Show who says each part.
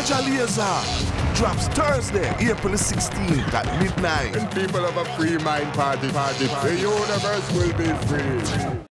Speaker 1: Major drops Thursday, April 16th at midnight.
Speaker 2: And people of a free mind party, party, party. The universe will be free.